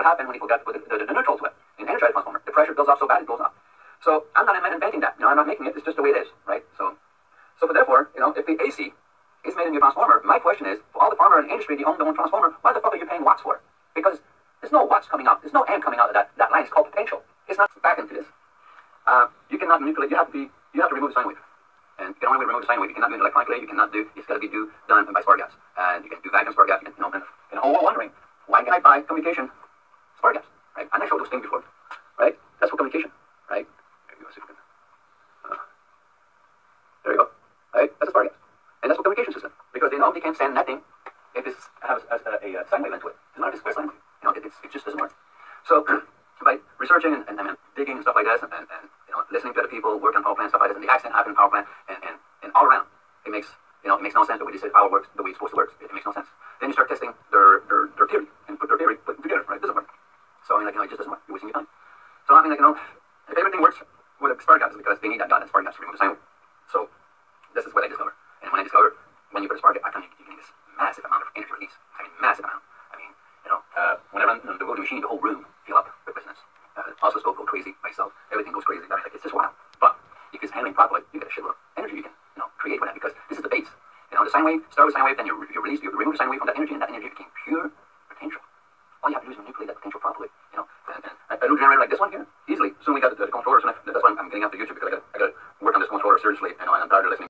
what happened when you got the, the, the neutral to it. In an transformer, the pressure builds up so bad it blows up. So I'm not inventing that. You know, I'm not making it. It's just the way it is, right? So, so for therefore, you know, if the AC is made in your transformer, my question is, for all the farmer in the industry, they own their own transformer, why the fuck are you paying watts for? Because there's no watts coming out. There's no amp coming out of that. That line is called potential. It's not back into this. Uh, you cannot manipulate. You have to be. You have to remove the sine wave. And you can only remove the sine wave. You cannot do it electronically. You cannot do. It's got to be do done by spark gaps. And you can do vacuum spark gaps. You can, you know, and, and we're wondering, why can I buy communication gas? Right? And I showed those things before. Right? That's for communication. Right? There you go. See if we can. Uh, there you go. Right? That's a gas. And that's for communication system. Because they know they can't send nothing if it has a, a, a, sine wave into it. It's not a square sine wave. You know, it, it just doesn't work. So by researching and, and, and, digging and stuff like this, and, and, and, you know, listening to other people work on power plants, stuff like this, and the accident happened in power plant, and, and, and all around, it makes you know it makes no sense the way they say power works, the way it's supposed to work. It, it makes no sense. Then you start testing their their, their theory and put their theory put it together, right? It doesn't work. So I mean, like you know, it just doesn't work. You're wasting your time. So I mean, like you know, if everything works with a spark gas, because they need that dot and spark gaps to remove the wave. So this is what I discovered. And when I discovered when you put a spark gas, I can you get this massive amount of energy release. I mean, massive amount. I mean, you know, uh, when I run the voting machine, the whole room fill up with business. Uh, oscilloscope go crazy myself. Everything goes crazy. I Like, it's just wild. But if it's handling properly, you get a shitload of energy you can you know create with that because this is the base. You know, the sine wave, start with sine wave, then you, you release, you remove the sine wave from that energy, and that energy became pure potential. All you have to do is manipulate that potential properly new generator like this one here easily. Soon we got the, the controllers, and I, that's why I'm, I'm getting after YouTube because I got I got to work on this controller seriously and